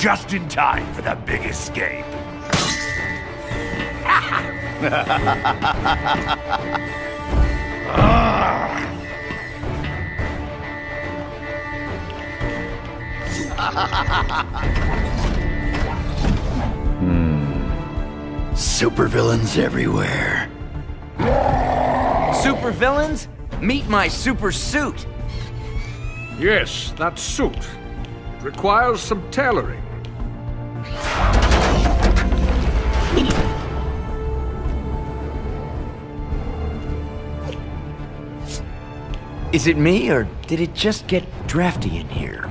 just in time for the big escape. hmm. Supervillains everywhere. Supervillains? Meet my super suit. Yes, that suit. It requires some tailoring. Is it me, or did it just get drafty in here?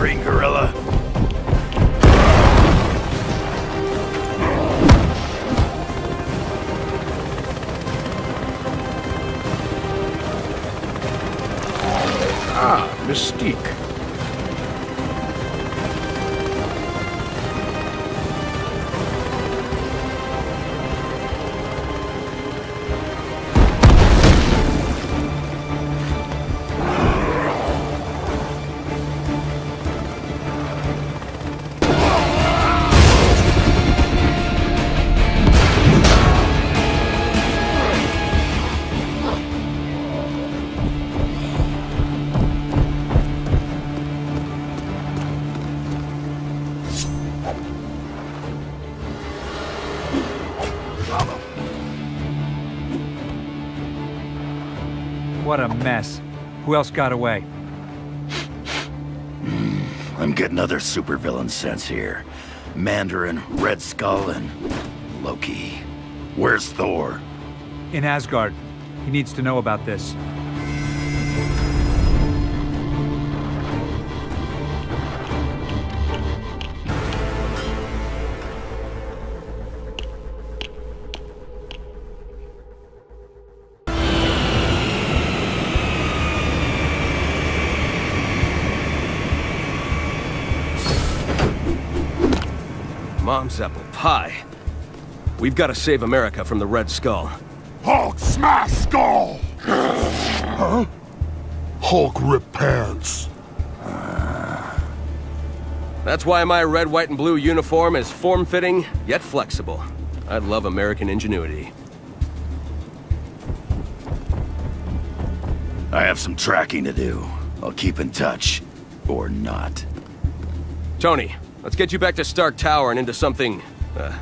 Green gorilla. What a mess. Who else got away? Hmm, I'm getting other supervillain sense here. Mandarin, Red Skull, and Loki. Where's Thor? In Asgard. He needs to know about this. Pie. We've got to save America from the Red Skull. Hulk smash skull! huh? Hulk rip pants. That's why my red, white, and blue uniform is form-fitting, yet flexible. I love American ingenuity. I have some tracking to do. I'll keep in touch. Or not. Tony, let's get you back to Stark Tower and into something, uh,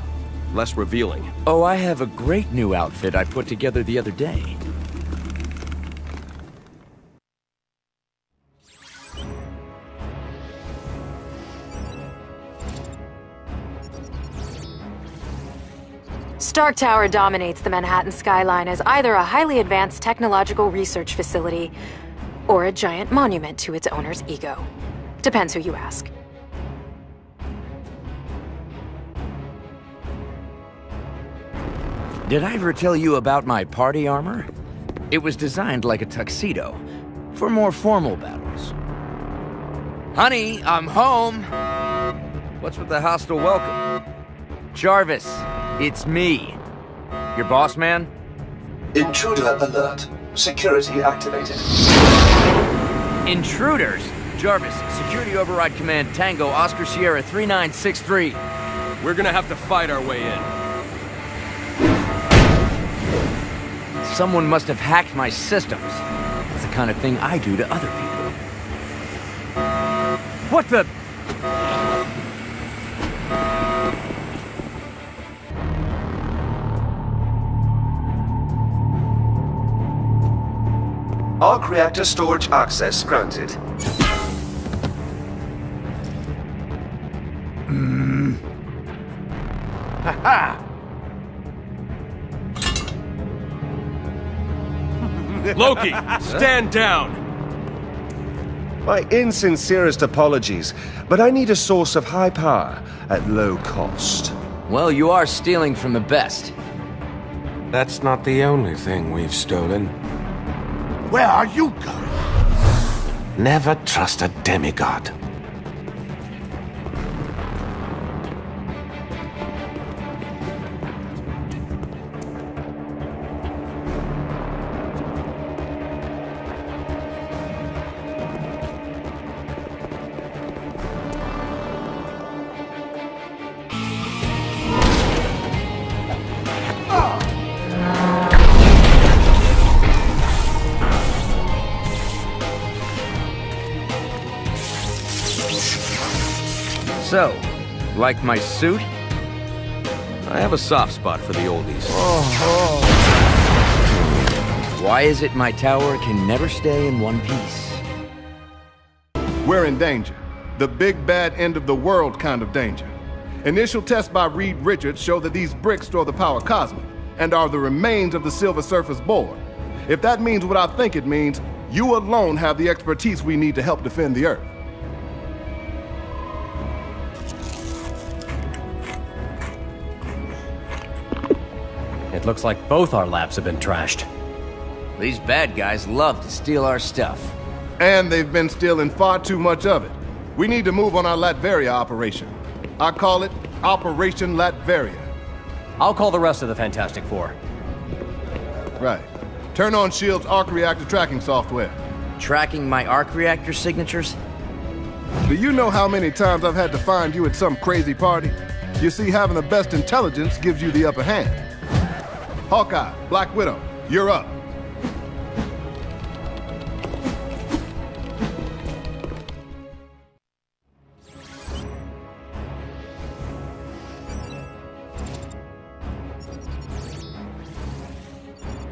less revealing. Oh, I have a great new outfit I put together the other day. Stark Tower dominates the Manhattan skyline as either a highly advanced technological research facility or a giant monument to its owner's ego. Depends who you ask. Did I ever tell you about my party armor? It was designed like a tuxedo, for more formal battles. Honey, I'm home! What's with the hostile welcome? Jarvis, it's me. Your boss man? Intruder alert. Security activated. Intruders? Jarvis, Security Override Command Tango Oscar Sierra 3963. We're gonna have to fight our way in. Someone must have hacked my systems. It's the kind of thing I do to other people. What the... Arc reactor storage access granted. Hmm. Ha-ha! Loki, stand down! My insincerest apologies, but I need a source of high power at low cost. Well, you are stealing from the best. That's not the only thing we've stolen. Where are you going? Never trust a demigod. Like my suit? I have a soft spot for the oldies. Why is it my tower can never stay in one piece? We're in danger. The big bad end of the world kind of danger. Initial tests by Reed Richards show that these bricks store the power cosmic and are the remains of the Silver Surfer's board. If that means what I think it means, you alone have the expertise we need to help defend the Earth. It looks like both our labs have been trashed. These bad guys love to steal our stuff. And they've been stealing far too much of it. We need to move on our Latveria operation. I call it Operation Latveria. I'll call the rest of the Fantastic Four. Right. Turn on S.H.I.E.L.D.'s arc reactor tracking software. Tracking my arc reactor signatures? Do you know how many times I've had to find you at some crazy party? You see, having the best intelligence gives you the upper hand. Hawkeye, Black Widow, you're up.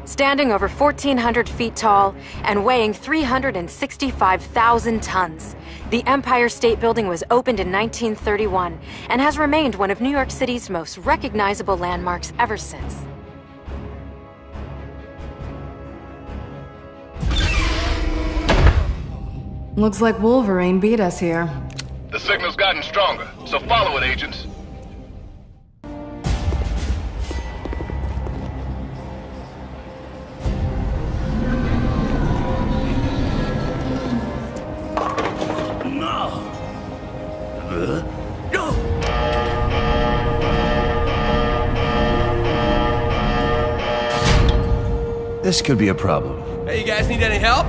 Standing over 1,400 feet tall and weighing 365,000 tons, the Empire State Building was opened in 1931 and has remained one of New York City's most recognizable landmarks ever since. Looks like Wolverine beat us here. The signal's gotten stronger, so follow it, agents. This could be a problem. Hey, you guys need any help?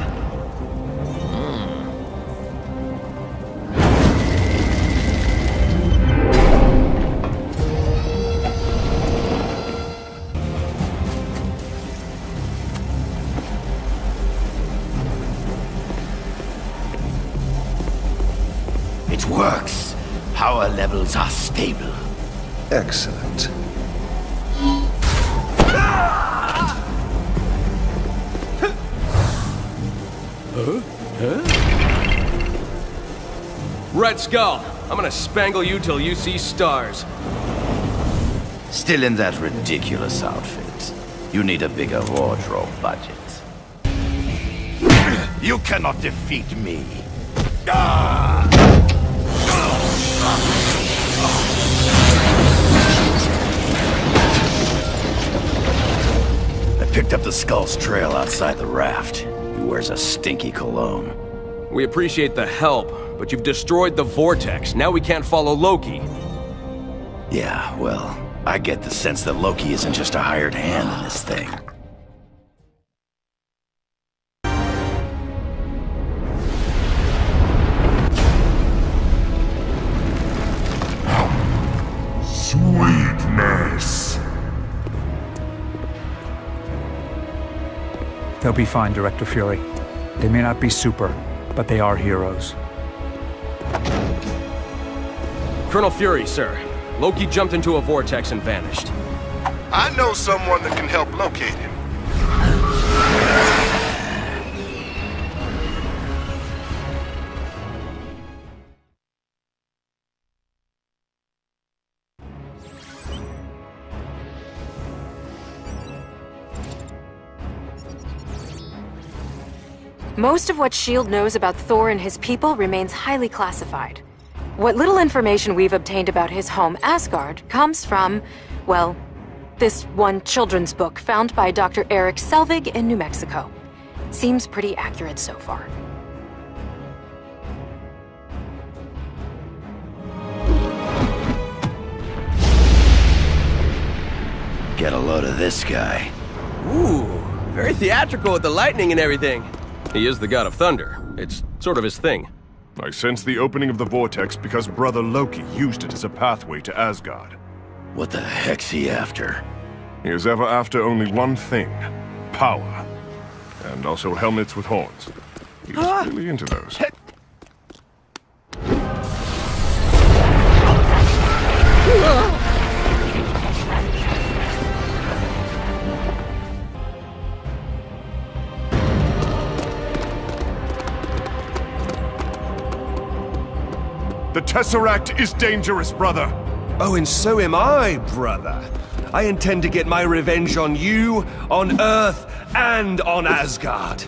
Power levels are stable. Excellent. Red Skull, I'm gonna spangle you till you see stars. Still in that ridiculous outfit. You need a bigger wardrobe budget. You cannot defeat me. I picked up the skull's trail outside the raft. He wears a stinky cologne. We appreciate the help, but you've destroyed the Vortex. Now we can't follow Loki. Yeah, well, I get the sense that Loki isn't just a hired hand in this thing. Be fine, Director Fury. They may not be super, but they are heroes. Colonel Fury, sir. Loki jumped into a vortex and vanished. I know someone that can help locate him. Most of what S.H.I.E.L.D. knows about Thor and his people remains highly classified. What little information we've obtained about his home, Asgard, comes from, well, this one children's book found by Dr. Erik Selvig in New Mexico. Seems pretty accurate so far. Get a load of this guy. Ooh, very theatrical with the lightning and everything. He is the god of thunder. It's sort of his thing. I sense the opening of the vortex because Brother Loki used it as a pathway to Asgard. What the heck's he after? He is ever after only one thing. Power. And also helmets with horns. He's ah! really into those. Tesseract is dangerous, brother. Oh, and so am I, brother. I intend to get my revenge on you, on Earth, and on Asgard.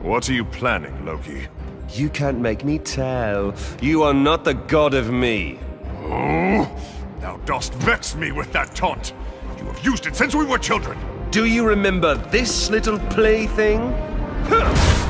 What are you planning, Loki? You can't make me tell. You are not the god of me. Oh, thou dost vex me with that taunt. You have used it since we were children. Do you remember this little plaything? Huh.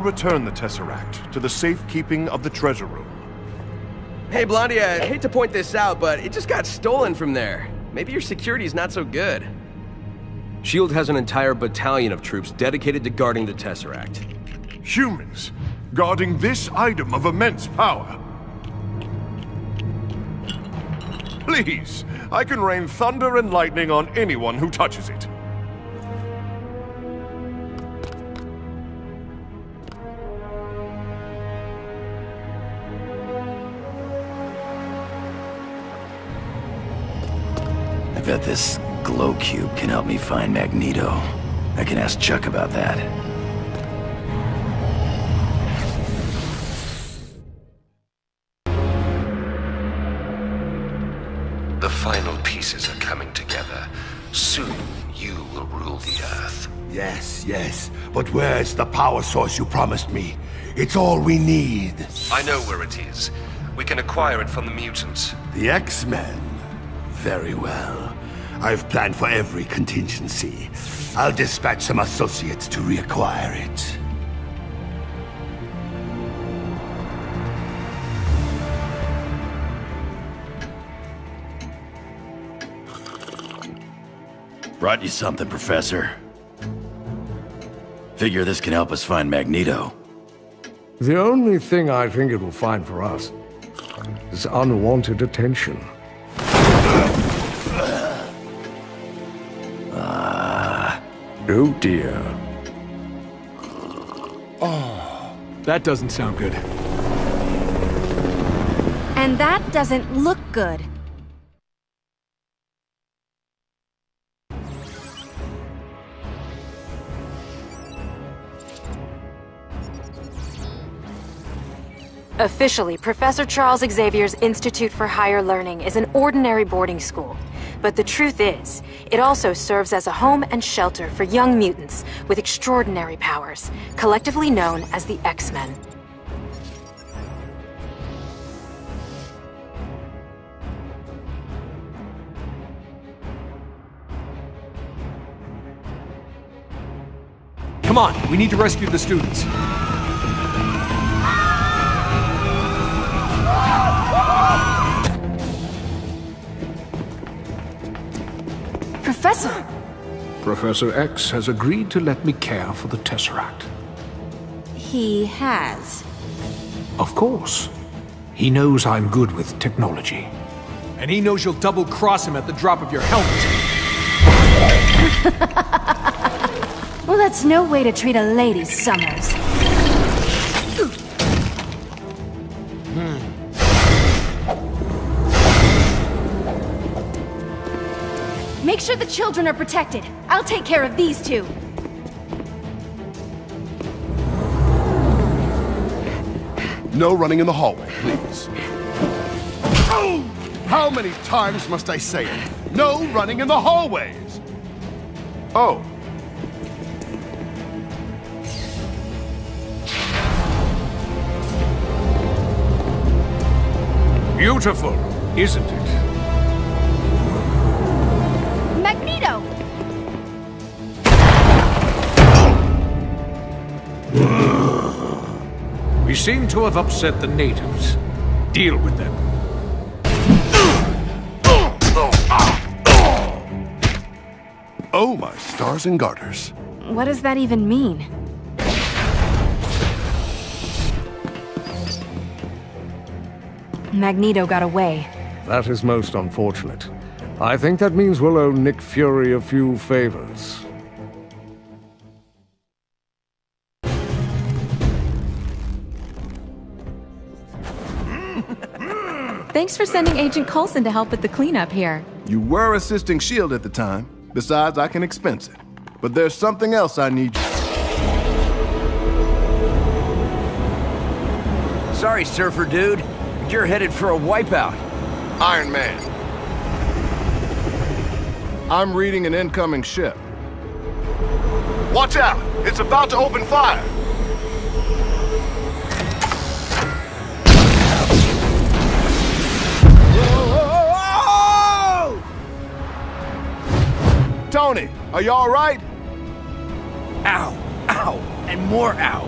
will return the Tesseract to the safekeeping of the treasure room. Hey, Blondie, I hate to point this out, but it just got stolen from there. Maybe your security's not so good. S.H.I.E.L.D. has an entire battalion of troops dedicated to guarding the Tesseract. Humans, guarding this item of immense power. Please, I can rain thunder and lightning on anyone who touches it. I bet this glow cube can help me find Magneto. I can ask Chuck about that. The final pieces are coming together. Soon, you will rule the Earth. Yes, yes. But where's the power source you promised me? It's all we need. I know where it is. We can acquire it from the mutants. The X-Men? Very well. I've planned for every contingency. I'll dispatch some associates to reacquire it. Brought you something, Professor. Figure this can help us find Magneto. The only thing I think it will find for us is unwanted attention. Ah. Oh dear. Oh, that doesn't sound good. And that doesn't look good. Officially, Professor Charles Xavier's Institute for Higher Learning is an ordinary boarding school. But the truth is, it also serves as a home and shelter for young mutants with extraordinary powers, collectively known as the X-Men. Come on, we need to rescue the students. Professor! Professor X has agreed to let me care for the Tesseract. He has. Of course. He knows I'm good with technology. And he knows you'll double cross him at the drop of your helmet. Well, that's no way to treat a lady, Summers. Make sure the children are protected. I'll take care of these two. No running in the hallway, please. Oh! How many times must I say it? No running in the hallways! Oh. Beautiful, isn't it? We seem to have upset the natives. Deal with them. Oh, my stars and garters. What does that even mean? Magneto got away. That is most unfortunate. I think that means we'll owe Nick Fury a few favors. Thanks for sending Agent Coulson to help with the cleanup here. You were assisting S.H.I.E.L.D. at the time. Besides, I can expense it. But there's something else I need you. Sorry, surfer dude. You're headed for a wipeout. Iron Man. I'm reading an incoming ship. Watch out! It's about to open fire! Tony, are you all right? Ow, ow, and more ow.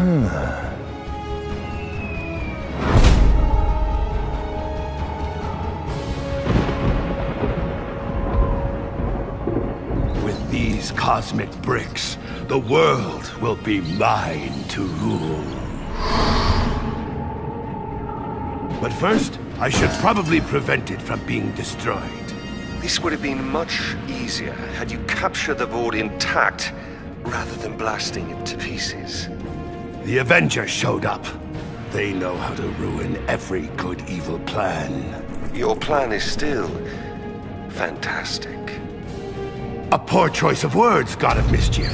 With these cosmic bricks, the world will be mine to rule. But first, I should probably prevent it from being destroyed. This would have been much easier had you captured the board intact rather than blasting it to pieces. The Avengers showed up. They know how to ruin every good evil plan. Your plan is still fantastic. A poor choice of words, God of Mischief.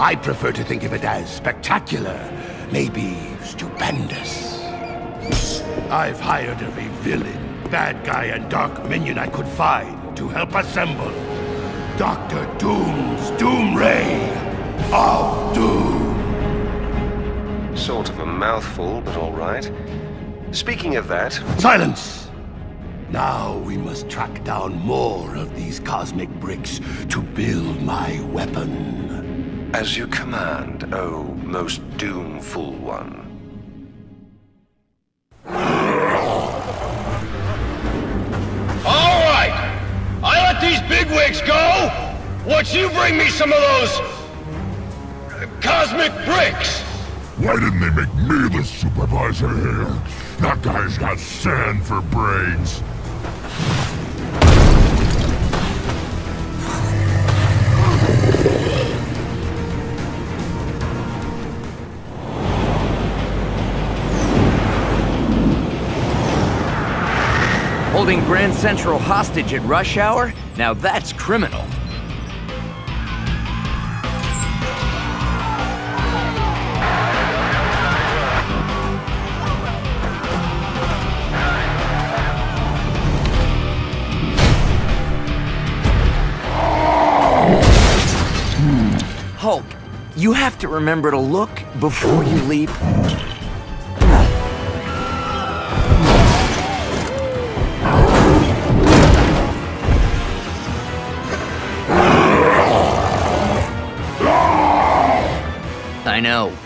I prefer to think of it as spectacular, maybe stupendous. I've hired every villain, bad guy, and dark minion I could find to help assemble Doctor Doom's Doom Ray of Doom. Sort of a mouthful, but all right. Speaking of that... Silence! Now we must track down more of these cosmic bricks to build my weapon. As you command, oh most doomful one. Bigwigs go. Once you bring me some of those cosmic bricks. Why didn't they make me the supervisor here? That guy's got sand for brains. Holding Grand Central hostage at rush hour? Now that's criminal. Hulk, you have to remember to look before you leap.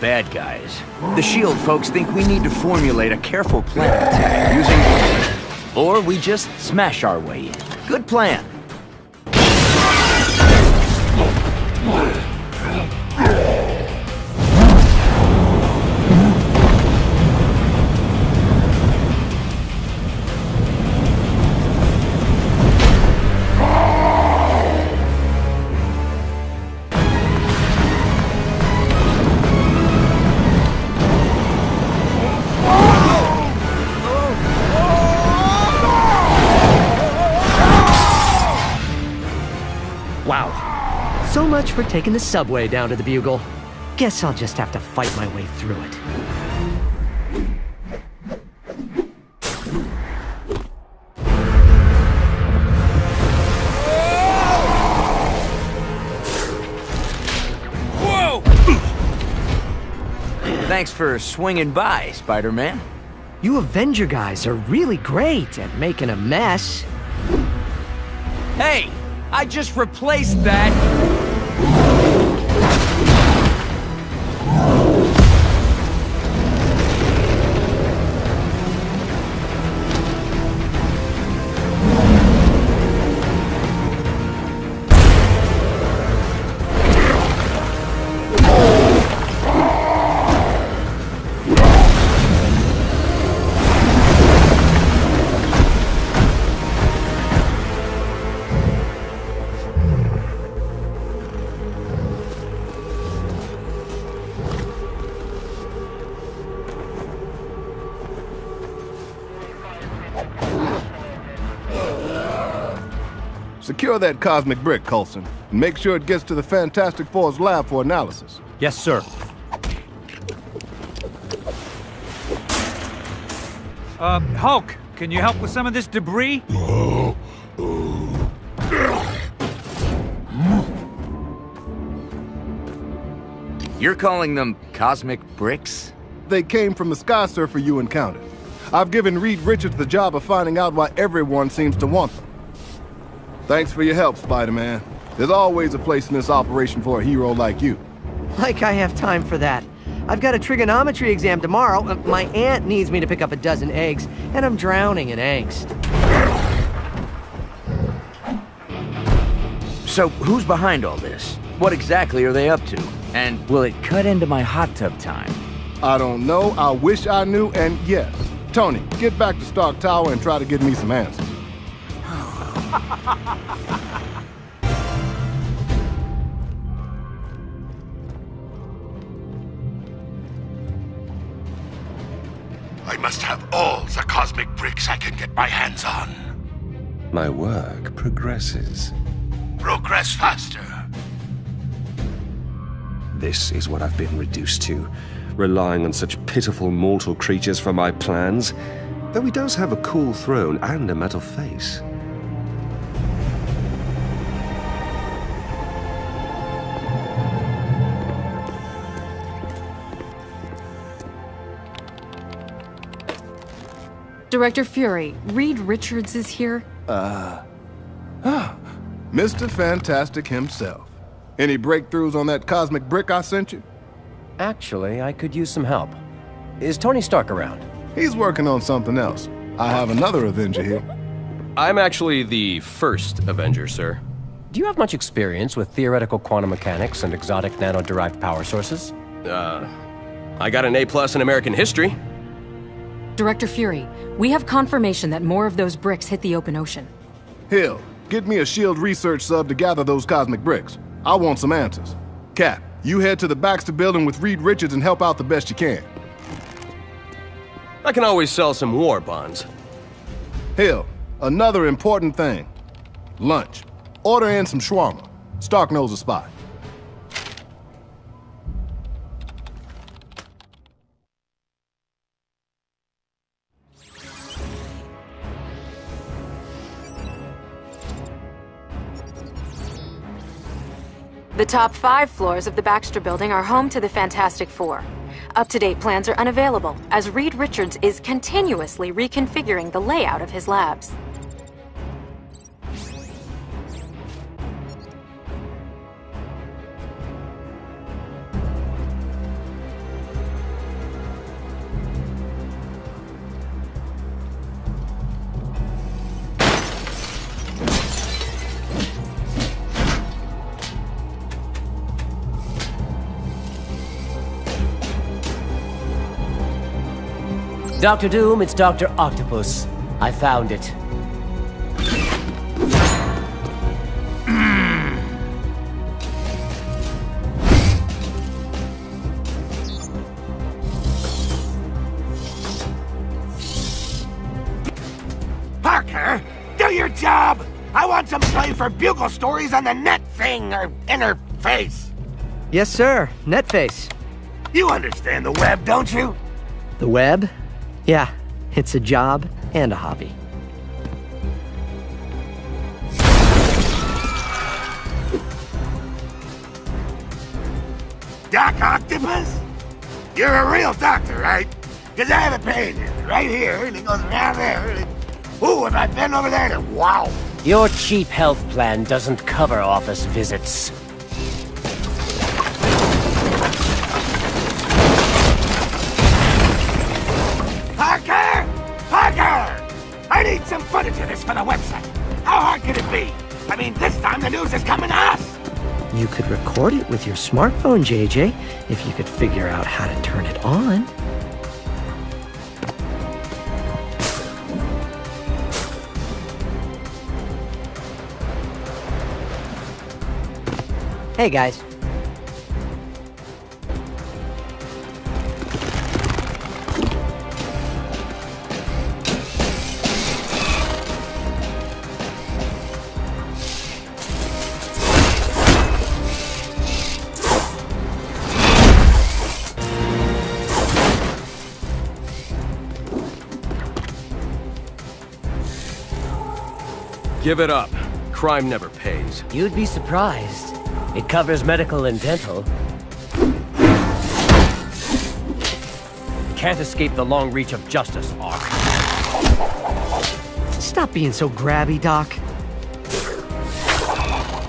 Bad guys. The S.H.I.E.L.D. folks think we need to formulate a careful plan attack using... Or we just smash our way in. Good plan. So much for taking the subway down to the Bugle. Guess I'll just have to fight my way through it. Whoa! Thanks for swinging by, Spider-Man. You Avenger guys are really great at making a mess. Hey, I just replaced that. Secure that cosmic brick, Coulson, and make sure it gets to the Fantastic Four's lab for analysis. Yes, sir. Uh, Hulk, can you help with some of this debris? You're calling them cosmic bricks? They came from the sky surfer you encountered. I've given Reed Richards the job of finding out why everyone seems to want them. Thanks for your help, Spider-Man. There's always a place in this operation for a hero like you. Like I have time for that. I've got a trigonometry exam tomorrow. Uh, My aunt needs me to pick up a dozen eggs, and I'm drowning in angst. So, who's behind all this? What exactly are they up to? And will it cut into my hot tub time? I don't know, I wish I knew, and yes. Tony, get back to Stark Tower and try to get me some answers. I must have all the cosmic bricks I can get my hands on. My work progresses. Progress faster. This is what I've been reduced to, relying on such pitiful mortal creatures for my plans. Though he does have a cool throne and a metal face. Director Fury, Reed Richards is here. Uh. Mr. Fantastic himself. Any breakthroughs on that cosmic brick I sent you? Actually, I could use some help. Is Tony Stark around? He's working on something else. I have another Avenger here. I'm actually the first Avenger, sir. Do you have much experience with theoretical quantum mechanics and exotic nano-derived power sources? Uh, I got an A plus in American history. Director Fury, we have confirmation that more of those bricks hit the open ocean. Hill, get me a SHIELD research sub to gather those cosmic bricks. I want some answers. Cap, you head to the Baxter building with Reed Richards and help out the best you can. I can always sell some war bonds. Hill, another important thing. Lunch. Order in some shawarma. Stark knows a spot. The top five floors of the Baxter Building are home to the Fantastic Four. Up-to-date plans are unavailable, as Reed Richards is continuously reconfiguring the layout of his labs. Doctor Doom, it's Dr. Octopus. I found it. Hmm. Parker, do your job! I want want some play for bugle stories on the net thing or interface? Yes, sir. Netface. You understand the web, don't you? The web? Yeah, it's a job and a hobby. Doc Octopus? You're a real doctor, right? Because I have a pain right here, and it goes around there. Ooh, if I bend over there, then wow. Your cheap health plan doesn't cover office visits. For the website. How hard could it be? I mean, this time the news is coming to us. You could record it with your smartphone, JJ, if you could figure out how to turn it on. Hey, guys. Give it up. Crime never pays. You'd be surprised. It covers medical and dental. Can't escape the long reach of justice, Ock. Stop being so grabby, Doc.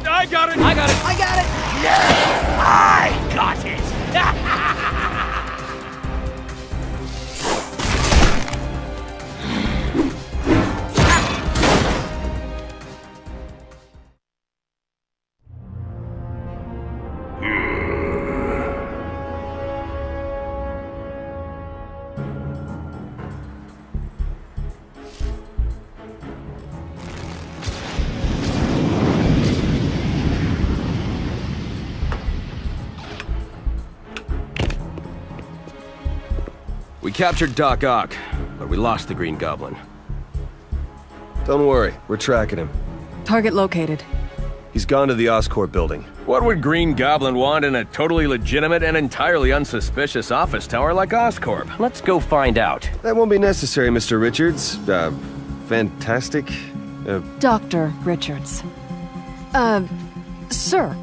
I got it! I got it! I got it! Yes! I got it! captured Doc Ock, but we lost the Green Goblin. Don't worry, we're tracking him. Target located. He's gone to the Oscorp building. What would Green Goblin want in a totally legitimate and entirely unsuspicious office tower like Oscorp? Let's go find out. That won't be necessary, Mr. Richards. Uh, fantastic. Uh, Dr. Richards. Uh, sir.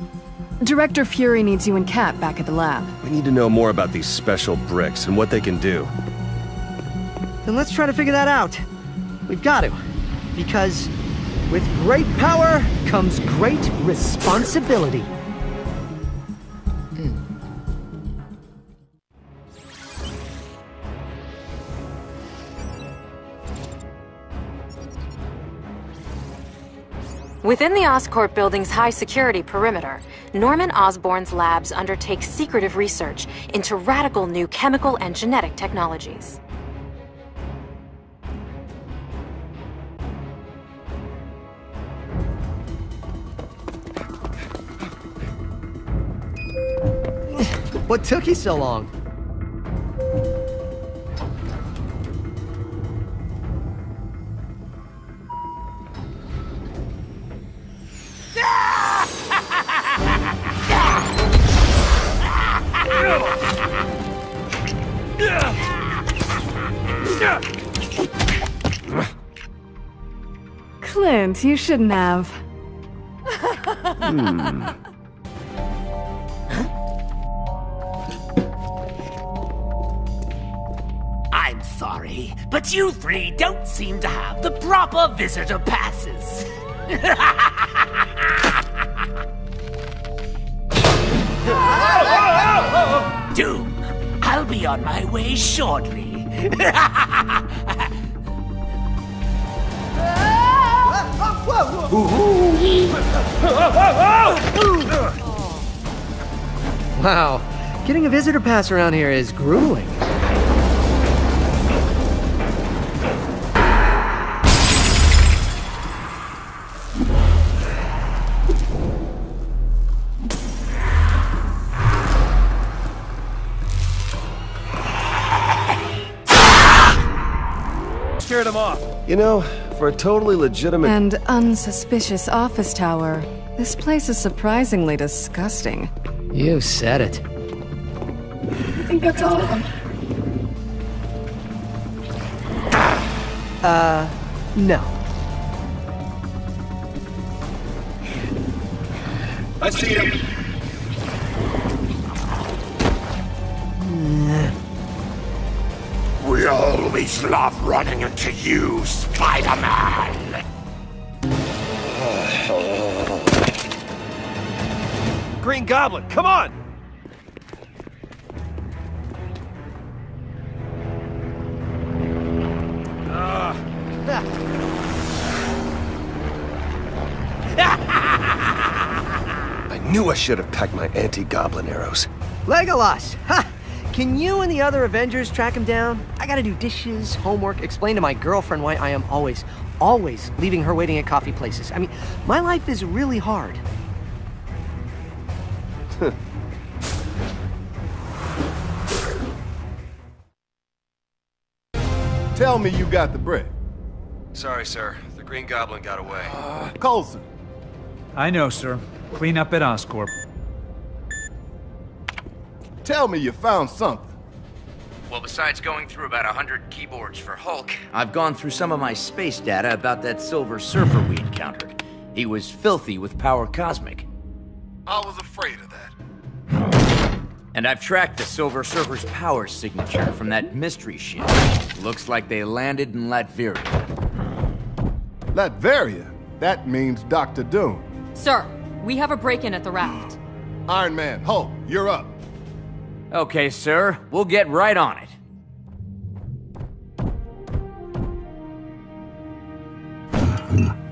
Director Fury needs you and Kat back at the lab. we need to know more about these special bricks and what they can do. Then let's try to figure that out. We've got to. Because with great power comes great responsibility. Within the Oscorp building's high security perimeter, Norman Osborn's labs undertake secretive research into radical new chemical and genetic technologies. What took you so long? You shouldn't have. Hmm. I'm sorry, but you three don't seem to have the proper visitor passes. Doom, I'll be on my way shortly. Wow. Getting a visitor pass around here is grueling. Scared him off. You know, for a totally legitimate... And unsuspicious office tower. This place is surprisingly disgusting. You said it. I think that's all of them. Uh, no. Let's see him. We always love running into you, Spider-Man! Green Goblin, come on! I knew I should have packed my anti-goblin arrows. Legolas! Ha! Can you and the other Avengers track him down? I gotta do dishes, homework, explain to my girlfriend why I am always, always leaving her waiting at coffee places. I mean, my life is really hard. Tell me you got the bread. Sorry, sir. The Green Goblin got away. Uh, Coulson. I know, sir. Clean up at Oscorp. Tell me you found something. Well, besides going through about a hundred keyboards for Hulk, I've gone through some of my space data about that Silver Surfer we encountered. He was filthy with power cosmic. I was afraid of that. And I've tracked the Silver Surfer's power signature from that mystery ship. Looks like they landed in Latveria. Latveria? That means Doctor Doom. Sir, we have a break-in at the raft. Iron Man, Hulk, you're up. Okay, sir. We'll get right on it. Hmm.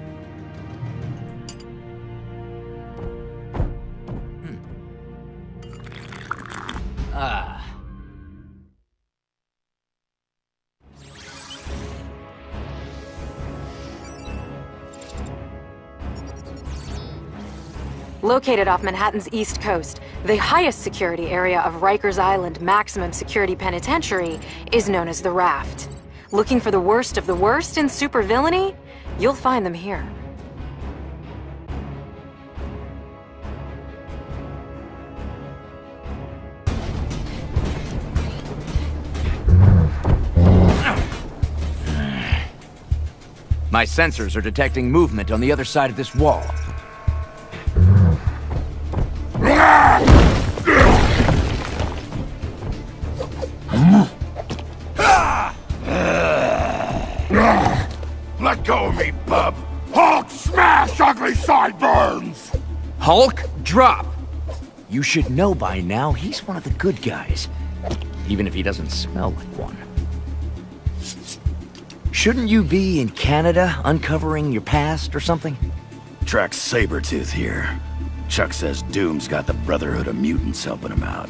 Located off Manhattan's east coast, the highest security area of Rikers Island Maximum Security Penitentiary is known as the Raft. Looking for the worst of the worst in supervillainy? You'll find them here. My sensors are detecting movement on the other side of this wall. Hulk, drop! You should know by now he's one of the good guys. Even if he doesn't smell like one. Shouldn't you be in Canada uncovering your past or something? Track Sabretooth here. Chuck says Doom's got the Brotherhood of Mutants helping him out.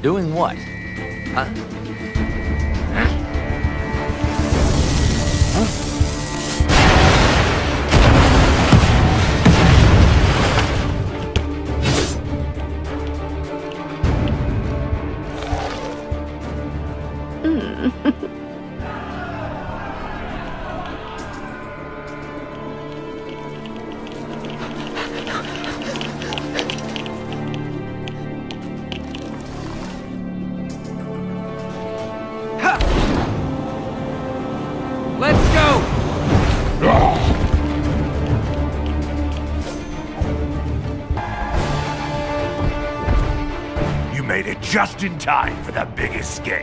Doing what? Huh? In time for the biggest escape.